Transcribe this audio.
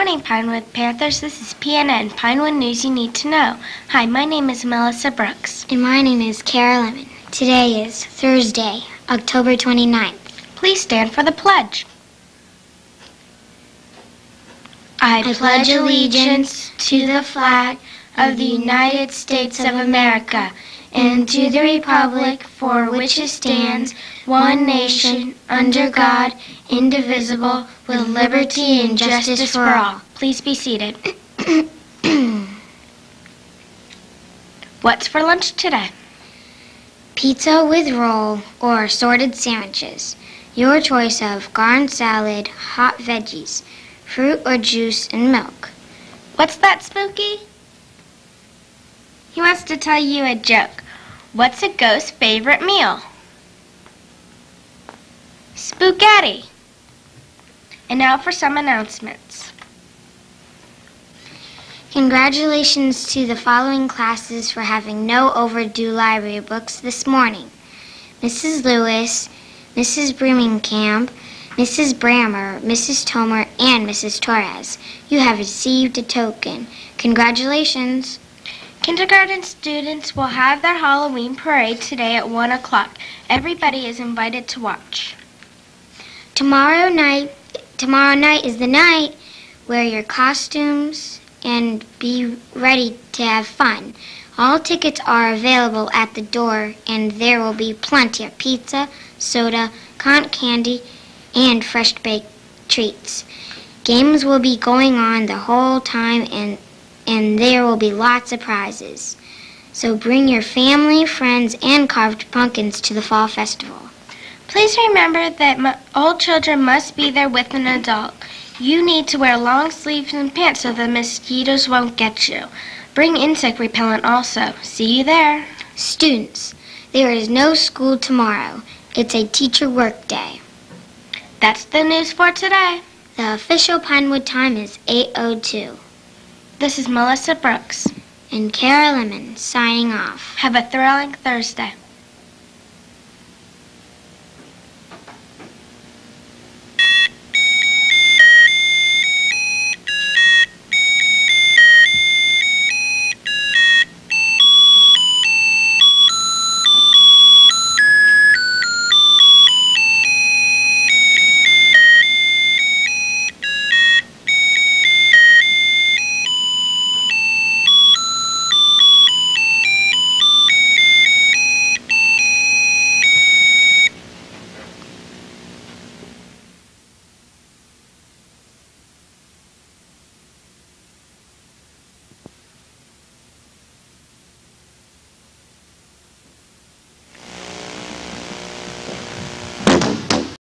morning, Pinewood Panthers. This is PNN, Pinewood News You Need to Know. Hi, my name is Melissa Brooks. And my name is Kara Lemon. Today is Thursday, October 29th. Please stand for the pledge. I, I pledge allegiance to the flag of the United States of America and to the republic for which it stands, one nation, under God, indivisible, with liberty and justice for all. Please be seated. What's for lunch today? Pizza with roll or assorted sandwiches. Your choice of garden salad, hot veggies, fruit or juice, and milk. What's that, Spooky? He wants to tell you a joke. What's a ghost's favorite meal? Spaghetti. And now for some announcements. Congratulations to the following classes for having no overdue library books this morning. Mrs. Lewis, Mrs. Birmingham, Mrs. Brammer, Mrs. Tomer, and Mrs. Torres. You have received a token. Congratulations. Kindergarten students will have their Halloween parade today at 1 o'clock. Everybody is invited to watch. Tomorrow night, tomorrow night is the night wear your costumes and be ready to have fun. All tickets are available at the door and there will be plenty of pizza, soda, cotton candy, and fresh baked treats. Games will be going on the whole time and and there will be lots of prizes. So bring your family, friends, and carved pumpkins to the fall festival. Please remember that all children must be there with an adult. You need to wear long sleeves and pants so the mosquitoes won't get you. Bring insect repellent also. See you there. Students, there is no school tomorrow. It's a teacher work day. That's the news for today. The official Pinewood time is 8.02. This is Melissa Brooks. And Kara Lemon signing off. Have a thrilling Thursday.